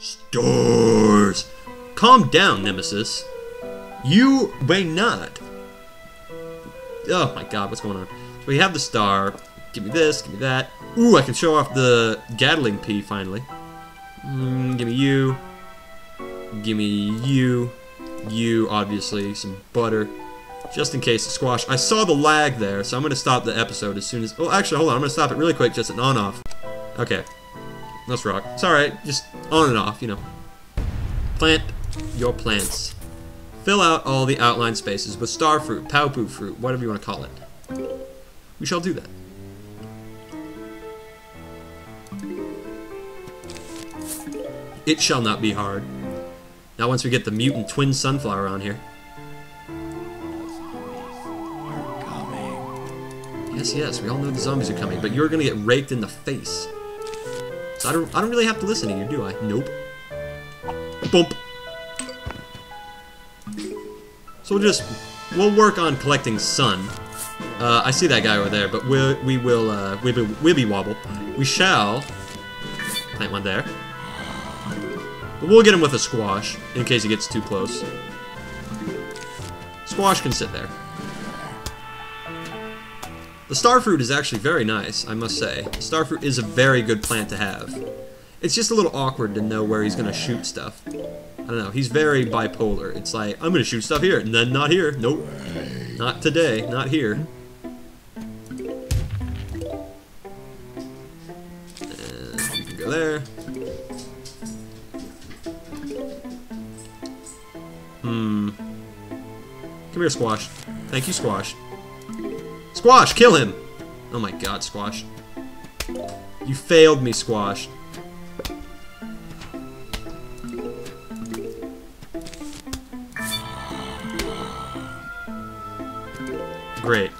Stars! Calm down, Nemesis. You may not. Oh my god, what's going on? So we have the star. Give me this, give me that. Ooh, I can show off the Gatling Pea finally. Mm, give me you. Give me you. You, obviously. Some butter. Just in case squash. I saw the lag there, so I'm going to stop the episode as soon as... Oh, actually, hold on. I'm going to stop it really quick, just an on-off. Okay. Let's rock. It's alright. Just on and off, you know. Plant your plants. Fill out all the outline spaces with star fruit, paopu fruit, whatever you want to call it. We shall do that. It shall not be hard. Now once we get the mutant twin sunflower on here. Yes, yes, we all know the zombies are coming, but you're gonna get raked in the face. So I don't I don't really have to listen to you, do I? Nope. Bump. So we'll just we'll work on collecting sun. Uh, I see that guy over there, but we'll, we will uh, we'll, we'll be wobble. We shall plant one there. But we'll get him with a squash in case he gets too close. Squash can sit there. The starfruit is actually very nice, I must say. Starfruit is a very good plant to have. It's just a little awkward to know where he's going to shoot stuff. I don't know, he's very bipolar. It's like, I'm going to shoot stuff here, and then not here. Nope. Not today, not here. And go there. Hmm. Come here, Squash. Thank you, Squash. Squash, kill him! Oh my god, Squash. You failed me, Squash. Great.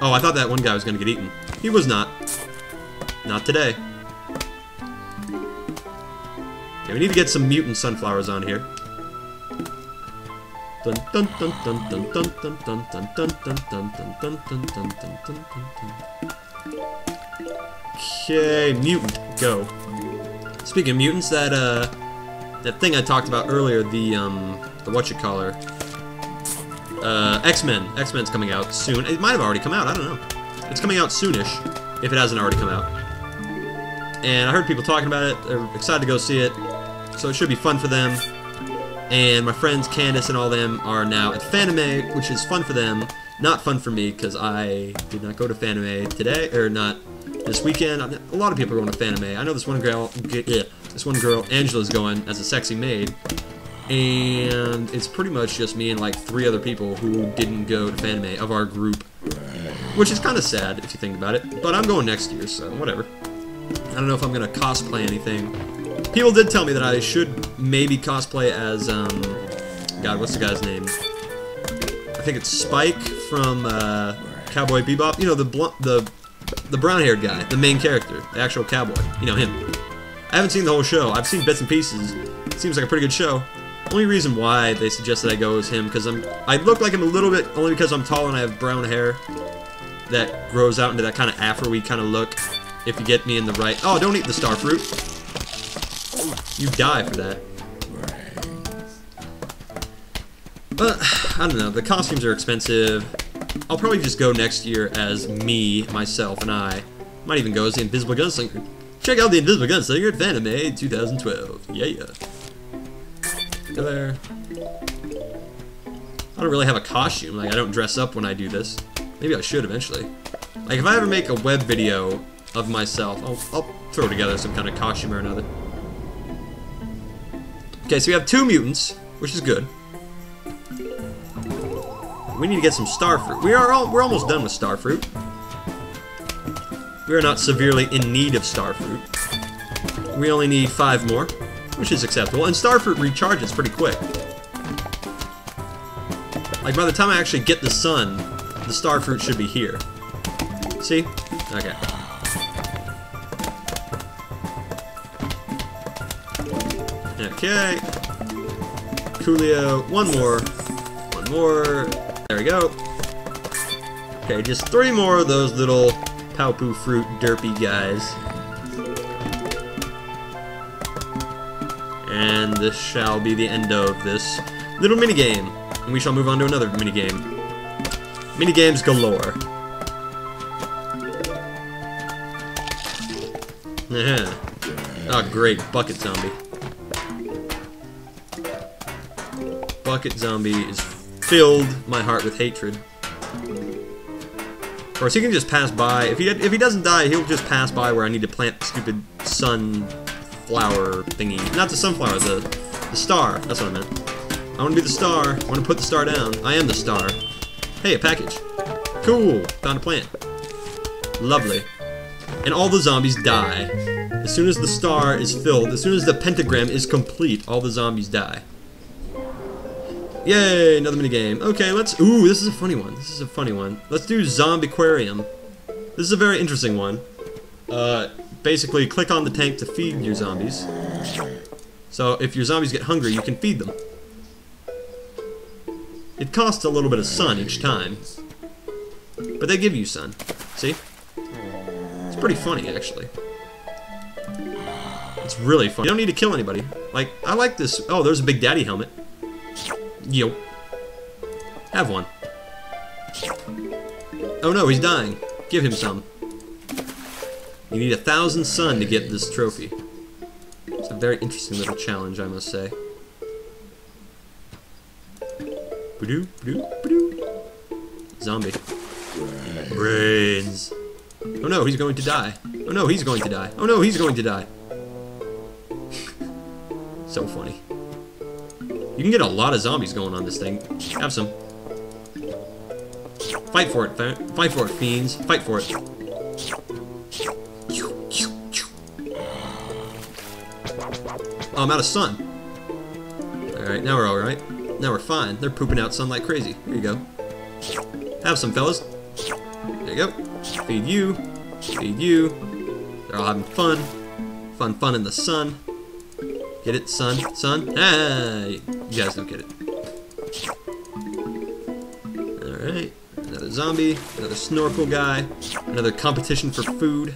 Oh, I thought that one guy was gonna get eaten. He was not. Not today. Okay, we need to get some mutant sunflowers on here. Dun dun dun dun dun dun dun dun dun dun dun dun dun dun dun dun dun Okay, mutant, go. Speaking of mutants, that uh that thing I talked about earlier, the um the what you call her. Uh X-Men. X-Men's coming out soon. It might have already come out, I don't know. It's coming out soonish, if it hasn't already come out. And I heard people talking about it, they're excited to go see it. So it should be fun for them and my friends Candace and all them are now at Fanime, which is fun for them, not fun for me because I did not go to Fanime today or not this weekend. A lot of people are going to Fanime. I know this one girl, this one girl, Angela's going as a sexy maid, and it's pretty much just me and like three other people who didn't go to Fanime of our group, which is kind of sad if you think about it. But I'm going next year, so whatever. I don't know if I'm gonna cosplay anything. People did tell me that I should maybe cosplay as, um, God, what's the guy's name? I think it's Spike from uh, Cowboy Bebop. You know, the the the brown-haired guy, the main character, the actual cowboy. You know him. I haven't seen the whole show. I've seen bits and pieces. It seems like a pretty good show. Only reason why they suggested I go is him because I'm I look like him a little bit only because I'm tall and I have brown hair that grows out into that kind of afro-y kind of look. If you get me in the right. Oh, don't eat the star fruit. You die for that. But, I don't know, the costumes are expensive. I'll probably just go next year as me, myself, and I. Might even go as the Invisible Gunslinger. Check out the Invisible Gunslinger at Fanime 2012. Yeah, yeah. Go there. I don't really have a costume, like I don't dress up when I do this. Maybe I should eventually. Like if I ever make a web video of myself, I'll, I'll throw together some kind of costume or another. Okay, so we have two mutants, which is good. We need to get some starfruit. We are all, we're almost done with starfruit. We are not severely in need of starfruit. We only need five more, which is acceptable. And starfruit recharges pretty quick. Like by the time I actually get the sun, the starfruit should be here. See? Okay. Okay. Coolio, one more. One more. There we go. Okay, just three more of those little Paopu fruit derpy guys. And this shall be the end of this little minigame. And we shall move on to another minigame. Minigames galore. Yeah. Oh, great. Bucket zombie. Bucket zombie is filled my heart with hatred. Of course, he can just pass by. If he if he doesn't die, he'll just pass by where I need to plant stupid sunflower thingy. Not the sunflower, the the star. That's what I meant. I want to be the star. I want to put the star down. I am the star. Hey, a package. Cool. Found a plant. Lovely. And all the zombies die. As soon as the star is filled, as soon as the pentagram is complete, all the zombies die. Yay, another minigame. Okay, let's... Ooh, this is a funny one. This is a funny one. Let's do Zombie Aquarium. This is a very interesting one. Uh, basically, click on the tank to feed your zombies. So, if your zombies get hungry, you can feed them. It costs a little bit of sun each time. But they give you sun. See? It's pretty funny, actually. It's really funny. You don't need to kill anybody. Like, I like this. Oh, there's a Big Daddy helmet. Yo. Have one. Oh no, he's dying. Give him some. You need a thousand sun to get this trophy. It's a very interesting little challenge, I must say. Badoo, badoo, badoo. Zombie. Brains. Oh no, he's going to die. Oh no, he's going to die. Oh no, he's going to die. so funny. You can get a lot of zombies going on this thing. Have some. Fight for it, fight for it, fiends. Fight for it. Oh, I'm out of sun. Alright, now we're alright. Now we're fine. They're pooping out sun like crazy. Here you go. Have some, fellas. There you go. Feed you. Feed you. They're all having fun. Fun, fun in the sun. Get it, son? Son? Hey! you guys don't get it. Alright. Another zombie. Another snorkel guy. Another competition for food.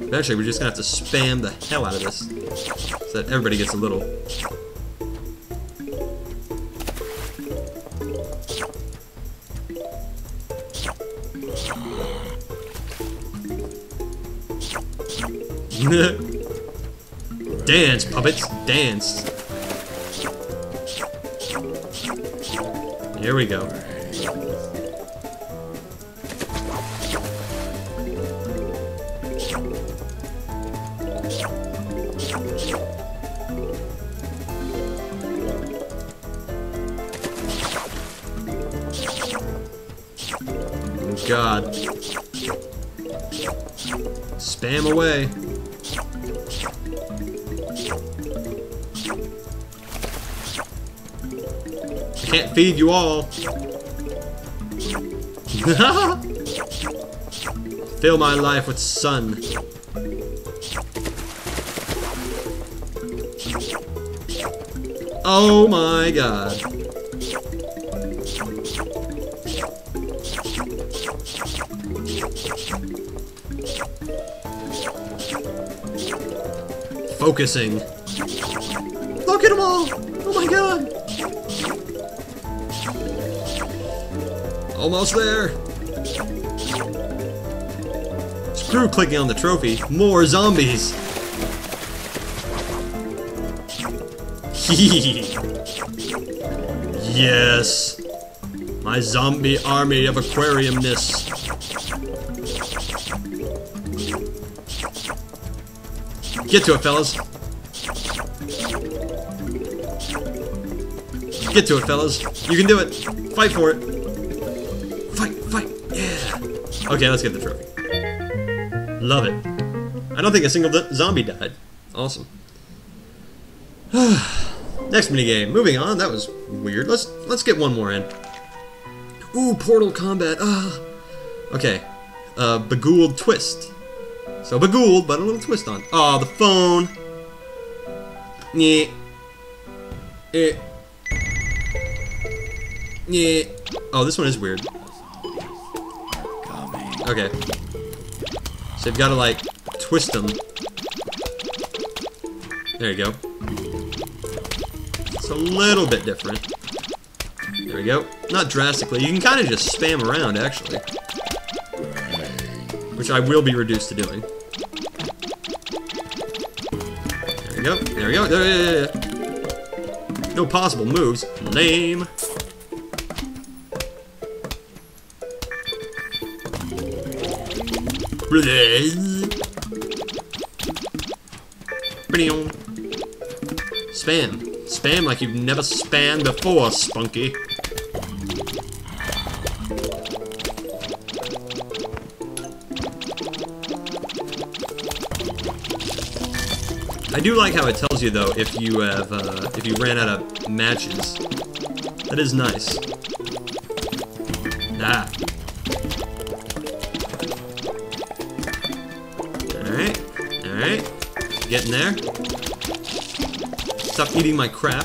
Eventually, we're just gonna have to spam the hell out of this. So that everybody gets a little. dance, puppets, dance. Here we go. Oh God. Spam away. Can't feed you all. Fill my life with sun. Oh my god. Focusing. Look at them all! Oh my god! Almost there! Screw clicking on the trophy. More zombies! yes! My zombie army of aquariumness. Get to it, fellas. Get to it, fellas. You can do it. Fight for it. Fight, fight, yeah. Okay, let's get the trophy. Love it. I don't think a single zombie died. Awesome. Next minigame. Moving on. That was weird. Let's let's get one more in. Ooh, Portal Combat. Ah. Okay. Uh, Beghouled Twist. So Beghouled, but a little twist on. Oh, the phone. Yeah. Eh. Yeah. Oh, this one is weird. Okay. So you've got to like twist them. There you go. It's a little bit different. There we go. Not drastically. You can kind of just spam around, actually. Which I will be reduced to doing. There we go. There we go. There, yeah, yeah, yeah. No possible moves. Lame. Spam. Spam like you've never spammed before, Spunky. I do like how it tells you though if you have uh, if you ran out of matches. That is nice. Stop eating my crap.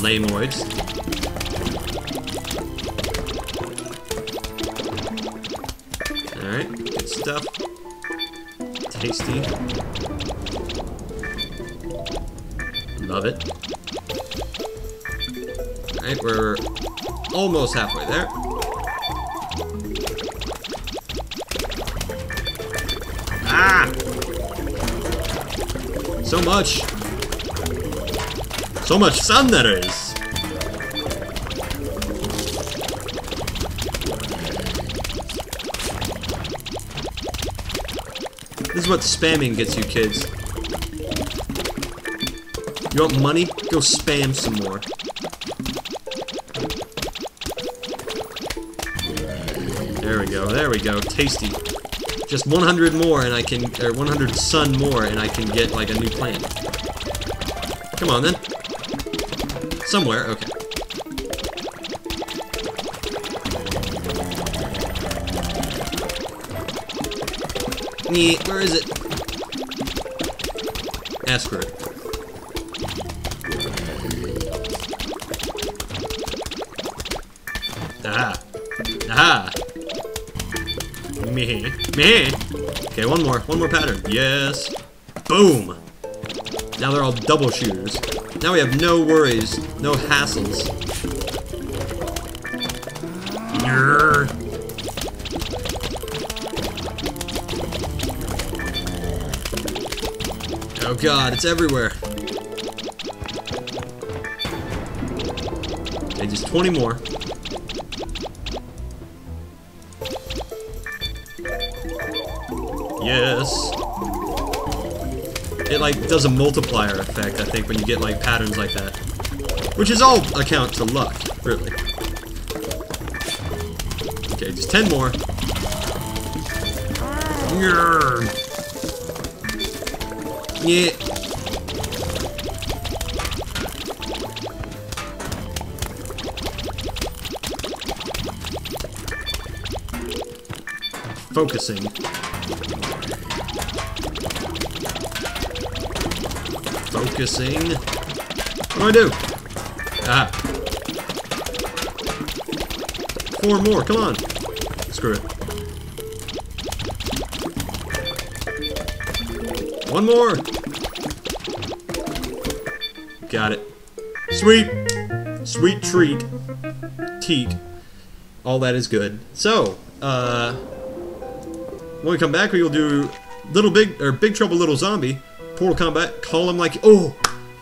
Lamoids. Alright. Good stuff. Tasty. Love it. Alright, we're almost halfway there. Ah! So much! So much sun there is! This is what spamming gets you, kids. You want money? Go spam some more. There we go, there we go. Tasty. Just 100 more and I can, or 100 sun more and I can get like a new plant. Come on then. Somewhere, okay. Nee, where is it? Ask for it. Ah. Ah. Me. Me. Okay, one more. One more pattern. Yes. Boom. Now they're all double shooters. Now we have no worries. No hassles. Grr. Oh god, it's everywhere. Okay, just 20 more. Yes. It like does a multiplier effect, I think, when you get like patterns like that. Which is all account to luck, really. Okay, just 10 more. Yeah. Focusing. Focusing. What do I do? Ah. Four more, come on. Screw it. One more! Got it. Sweet! Sweet treat. Teat. All that is good. So, uh... When we come back, we will do Little Big, or Big Trouble Little Zombie. Portal Combat, call him like, oh!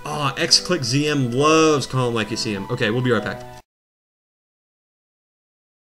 Ah, X-Click ZM loves call him like you see him. Okay, we'll be right back.